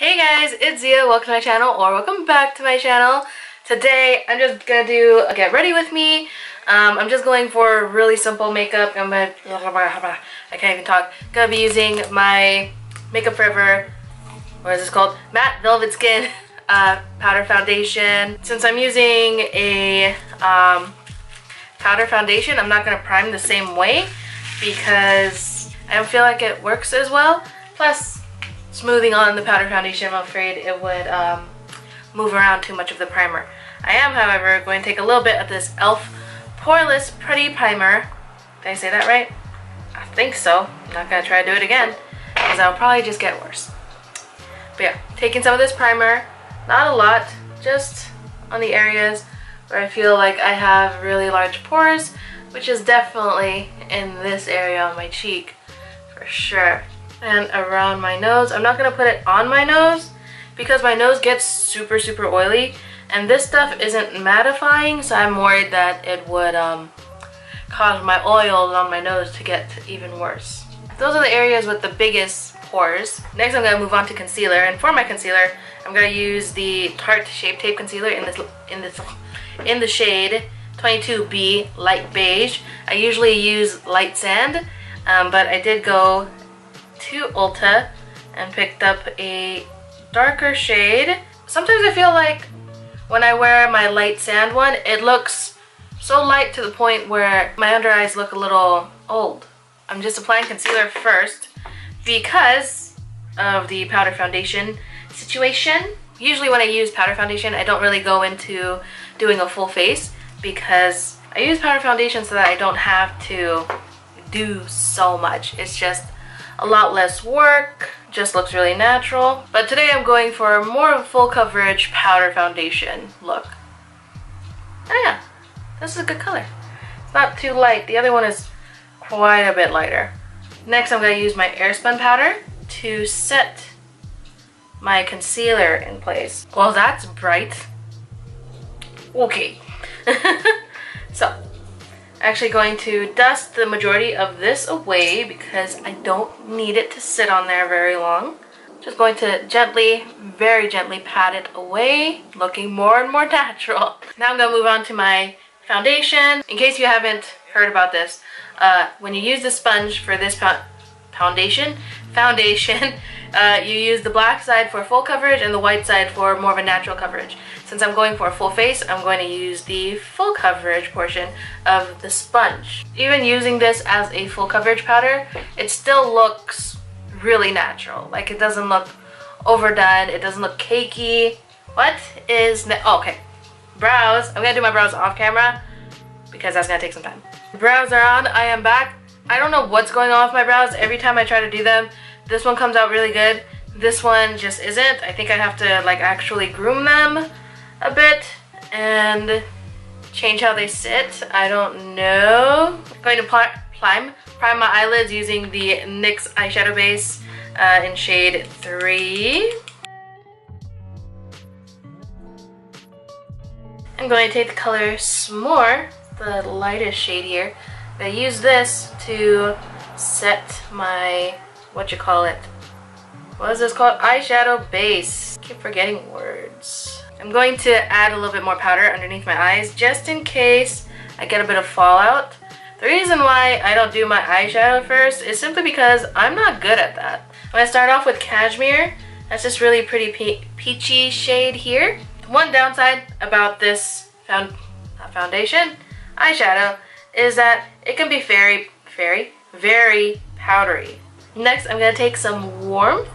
Hey guys, it's Ziya. Welcome to my channel or welcome back to my channel. Today I'm just gonna do a get ready with me. Um, I'm just going for really simple makeup. I'm gonna, I can't even talk. Gonna be using my Makeup Forever, what is this called? Matte Velvet Skin uh, Powder Foundation. Since I'm using a um, powder foundation, I'm not gonna prime the same way because I don't feel like it works as well. Plus, smoothing on the powder foundation, I'm afraid it would um, move around too much of the primer. I am, however, going to take a little bit of this e.l.f. Poreless Pretty Primer. Did I say that right? I think so. I'm not going to try to do it again because I'll probably just get worse. But yeah, taking some of this primer, not a lot, just on the areas where I feel like I have really large pores, which is definitely in this area on my cheek for sure and around my nose. I'm not going to put it on my nose because my nose gets super, super oily. And this stuff isn't mattifying, so I'm worried that it would um, cause my oils on my nose to get even worse. Those are the areas with the biggest pores. Next, I'm going to move on to concealer. And for my concealer, I'm going to use the Tarte Shape Tape Concealer in this in this in the shade 22B Light Beige. I usually use Light Sand, um, but I did go to Ulta and picked up a darker shade. Sometimes I feel like when I wear my light sand one, it looks so light to the point where my under eyes look a little old. I'm just applying concealer first because of the powder foundation situation. Usually when I use powder foundation, I don't really go into doing a full face because I use powder foundation so that I don't have to do so much. It's just a lot less work, just looks really natural. But today I'm going for more of a full coverage powder foundation look. Oh yeah, this is a good color. It's not too light. The other one is quite a bit lighter. Next I'm going to use my Airspun powder to set my concealer in place. Well, that's bright. Okay. so, actually going to dust the majority of this away because I don't need it to sit on there very long. Just going to gently, very gently pat it away, looking more and more natural. Now I'm going to move on to my foundation. In case you haven't heard about this, uh, when you use the sponge for this foundation, foundation, uh, you use the black side for full coverage and the white side for more of a natural coverage. Since I'm going for a full face, I'm going to use the full coverage portion of the sponge. Even using this as a full coverage powder, it still looks really natural. Like it doesn't look overdone, it doesn't look cakey. What is Oh, okay. Brows. I'm gonna do my brows off camera because that's gonna take some time. Brows are on, I am back. I don't know what's going on with my brows. Every time I try to do them, this one comes out really good. This one just isn't. I think I have to like actually groom them a bit and change how they sit. I don't know. I'm going to prime, prime my eyelids using the NYX eyeshadow base uh, in shade 3. I'm going to take the color S'more, the lightest shade here. I use this to set my, what you call it, what is this called? Eyeshadow base. I keep forgetting words. I'm going to add a little bit more powder underneath my eyes just in case I get a bit of fallout. The reason why I don't do my eyeshadow first is simply because I'm not good at that. To start off with Cashmere. That's this really pretty pe peachy shade here. One downside about this found foundation, eyeshadow, is that it can be very, very, very powdery. Next, I'm going to take some Warmth.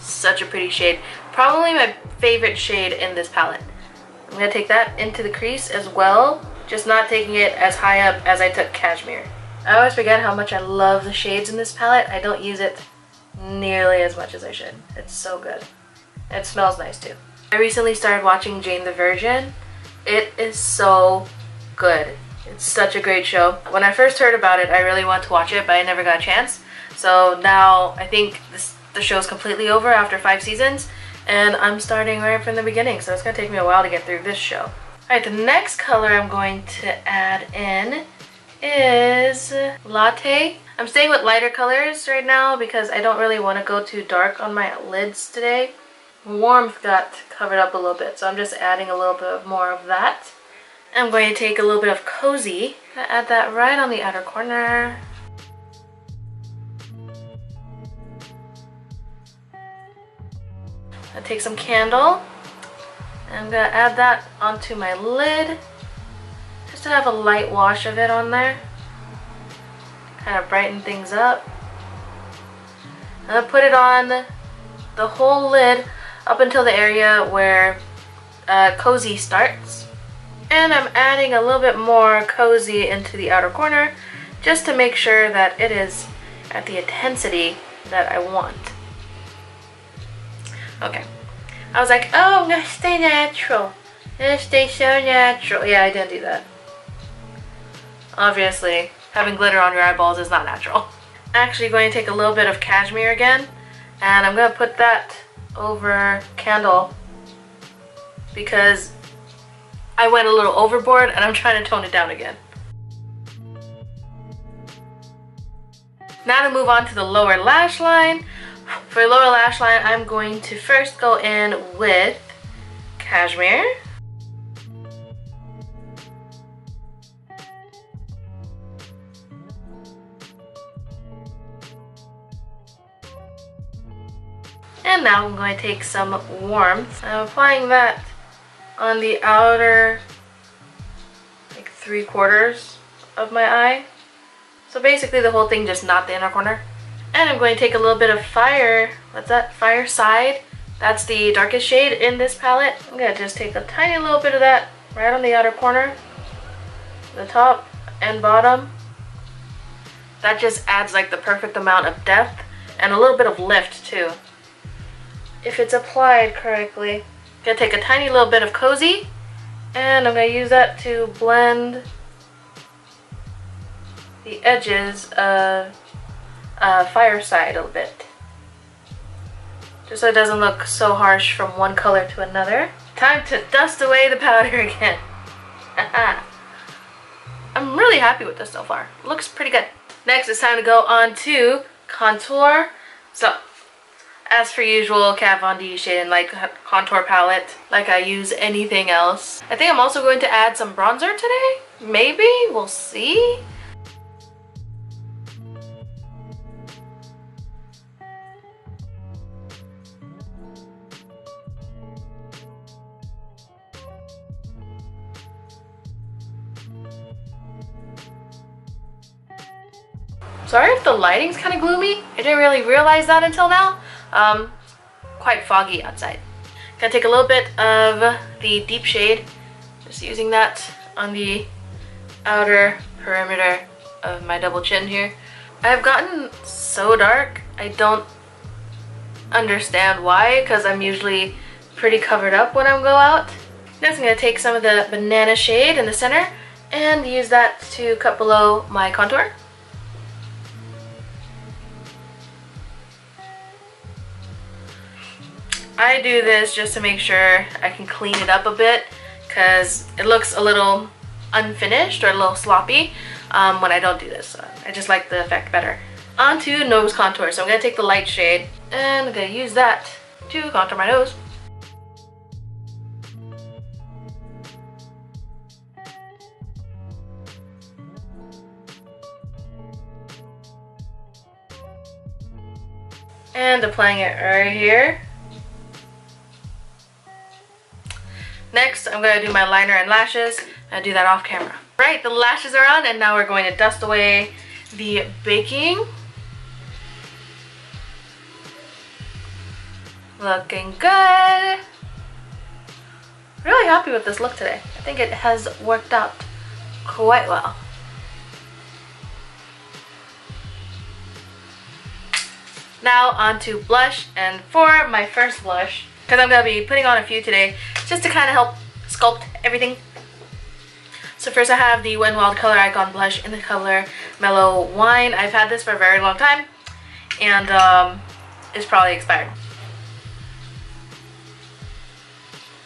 Such a pretty shade. Probably my favorite shade in this palette. I'm going to take that into the crease as well, just not taking it as high up as I took Cashmere. I always forget how much I love the shades in this palette. I don't use it nearly as much as I should. It's so good. It smells nice too. I recently started watching Jane the Virgin. It is so good. It's such a great show. When I first heard about it, I really wanted to watch it, but I never got a chance. So now I think this, the show is completely over after five seasons, and I'm starting right from the beginning, so it's to take me a while to get through this show. Alright, the next color I'm going to add in is Latte. I'm staying with lighter colors right now because I don't really want to go too dark on my lids today. warmth got covered up a little bit. So I'm just adding a little bit more of that. I'm going to take a little bit of Cozy. Add that right on the outer corner. I take some candle. I'm gonna add that onto my lid. Just to have a light wash of it on there. Kind of brighten things up. I'm gonna put it on the whole lid up until the area where uh, Cozy starts. And I'm adding a little bit more Cozy into the outer corner just to make sure that it is at the intensity that I want. Okay. I was like, oh, I'm gonna stay natural. I'm gonna stay so natural. Yeah, I didn't do that. Obviously, having glitter on your eyeballs is not natural. Actually going to take a little bit of cashmere again and I'm gonna put that over candle because I went a little overboard and I'm trying to tone it down again. Now to move on to the lower lash line. For lower lash line, I'm going to first go in with cashmere. And now I'm going to take some warmth. I'm applying that on the outer like three quarters of my eye. So basically the whole thing just not the inner corner. And I'm going to take a little bit of Fire, what's that, Fireside. That's the darkest shade in this palette. I'm going to just take a tiny little bit of that right on the outer corner, the top and bottom. That just adds like the perfect amount of depth and a little bit of lift too if it's applied correctly. Gonna take a tiny little bit of Cozy and I'm gonna use that to blend the edges of uh, Fireside a little bit. Just so it doesn't look so harsh from one color to another. Time to dust away the powder again. I'm really happy with this so far. Looks pretty good. Next, it's time to go on to contour. So as for usual, Kat Von D Shade and Light Contour Palette, like I use anything else. I think I'm also going to add some bronzer today. Maybe? We'll see. Sorry if the lighting's kind of gloomy. I didn't really realize that until now. Um, quite foggy outside. Gonna take a little bit of the deep shade, just using that on the outer perimeter of my double chin here. I've gotten so dark, I don't understand why, because I'm usually pretty covered up when I go out. Next I'm going to take some of the banana shade in the center and use that to cut below my contour. I do this just to make sure I can clean it up a bit because it looks a little unfinished or a little sloppy um, when I don't do this. I just like the effect better. On to nose contour. So I'm going to take the light shade and I'm going to use that to contour my nose. And applying it right here. Next, I'm to do my liner and lashes. I do that off camera. Right, the lashes are on and now we're going to dust away the baking. Looking good. Really happy with this look today. I think it has worked out quite well. Now on to blush and for my first blush, because I'm going to be putting on a few today just to kind of help sculpt everything. So first I have the Wet Wild Color Icon Blush in the color Mellow Wine. I've had this for a very long time and um, it's probably expired.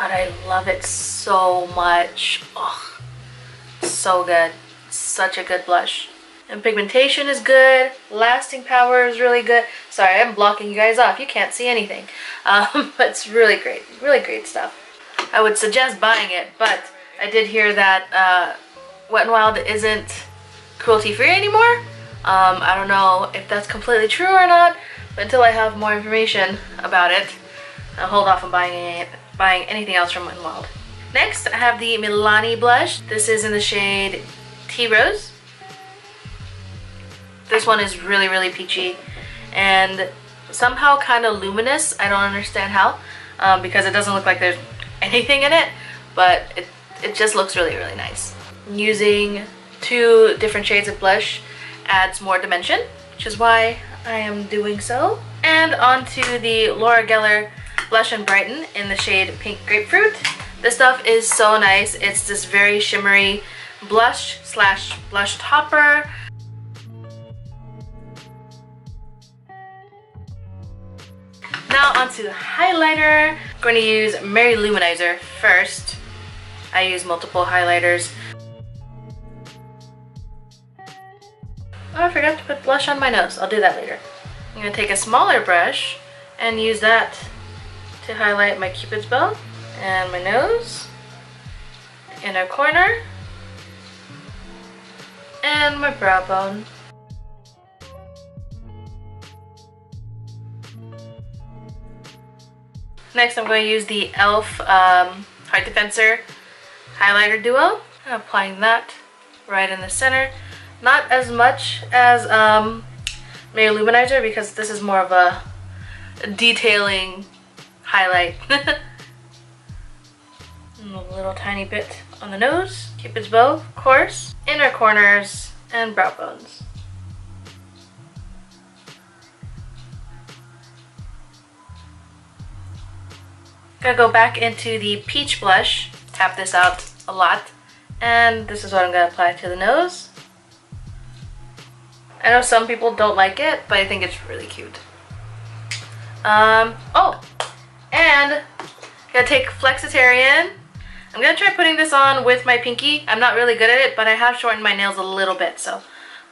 But I love it so much. Oh, so good. Such a good blush. And pigmentation is good. Lasting power is really good. Sorry, I'm blocking you guys off. You can't see anything. Um, but it's really great. Really great stuff. I would suggest buying it, but I did hear that uh, Wet n Wild isn't cruelty-free anymore. Um, I don't know if that's completely true or not, but until I have more information about it, I'll hold off on buying it, buying anything else from Wet n Wild. Next, I have the Milani blush. This is in the shade Tea Rose. This one is really, really peachy and somehow kind of luminous. I don't understand how um, because it doesn't look like there's anything in it, but it, it just looks really, really nice. Using two different shades of blush adds more dimension, which is why I am doing so. And onto the Laura Geller Blush and Brighten in the shade Pink Grapefruit. This stuff is so nice. It's this very shimmery blush slash blush topper. Onto the highlighter. I'm going to use Mary-Lou Manizer first. I use multiple highlighters. Oh, I forgot to put blush on my nose. I'll do that later. I'm going to take a smaller brush and use that to highlight my cupid's bow and my nose, inner corner, and my brow bone. Next I'm going to use the e.l.f. Um, Heart Defensor Highlighter Duo. I'm applying that right in the center. Not as much as um, Mary-Lou Manizer because this is more of a detailing highlight. a little tiny bit on the nose, Cupid's bow, of course, inner corners, and brow bones. Gonna go back into the peach blush, tap this out a lot, and this is what I'm gonna apply to the nose. I know some people don't like it, but I think it's really cute. Um, oh, and I'm gonna take Flexitarian. I'm gonna try putting this on with my pinky. I'm not really good at it, but I have shortened my nails a little bit, so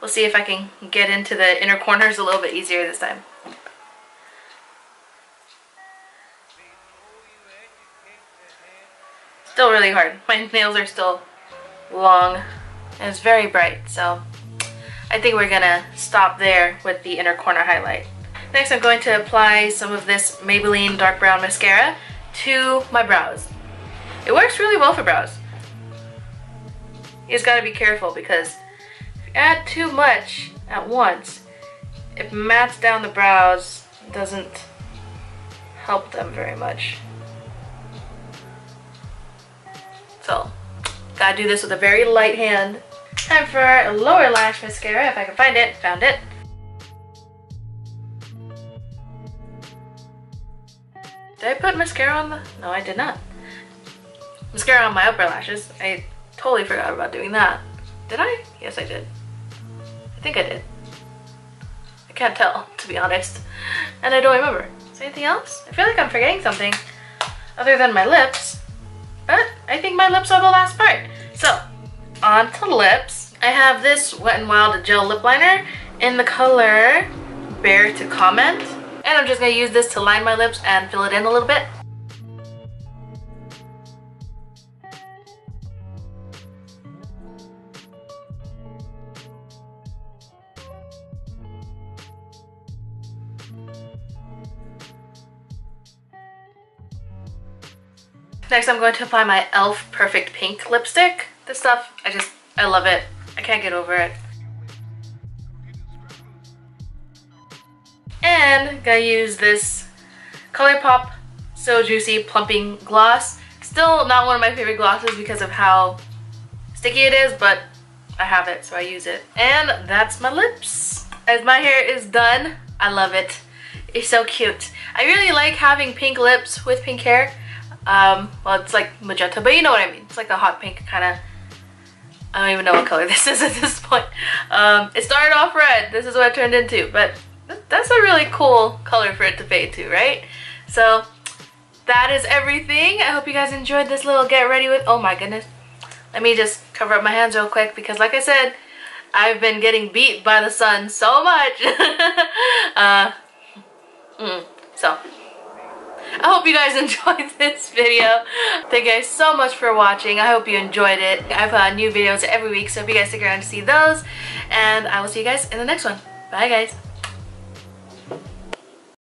we'll see if I can get into the inner corners a little bit easier this time. Still really hard. My nails are still long and it's very bright, so I think we're gonna stop there with the inner corner highlight. Next I'm going to apply some of this Maybelline Dark Brown Mascara to my brows. It works really well for brows. You just gotta be careful because if you add too much at once, it mats down the brows, doesn't help them very much. So, gotta do this with a very light hand. Time for lower lash mascara, if I can find it. Found it. Did I put mascara on the... No, I did not. Mascara on my upper lashes. I totally forgot about doing that. Did I? Yes, I did. I think I did. I can't tell, to be honest. And I don't remember. Is anything else? I feel like I'm forgetting something other than my lips. But I think my lips are the last part. So, on to lips. I have this Wet n Wild Gel Lip Liner in the color Bare to Comment. And I'm just going to use this to line my lips and fill it in a little bit. Next I'm going to apply my e.l.f. Perfect Pink lipstick. This stuff, I just, I love it. I can't get over it. And gonna use this ColourPop So Juicy Plumping Gloss. Still not one of my favorite glosses because of how sticky it is, but I have it, so I use it. And that's my lips. As my hair is done, I love it. It's so cute. I really like having pink lips with pink hair. Um, well, it's like magenta, but you know what I mean. It's like a hot pink kind of, I don't even know what color this is at this point. Um, it started off red. This is what it turned into, but that's a really cool color for it to fade to, right? So that is everything. I hope you guys enjoyed this little get ready with, oh my goodness. Let me just cover up my hands real quick because like I said, I've been getting beat by the sun so much. uh, Mm. So, I hope you guys enjoyed this video. Thank you guys so much for watching. I hope you enjoyed it. I put uh, out new videos every week, so if you guys stick around to see those. And I will see you guys in the next one. Bye, guys.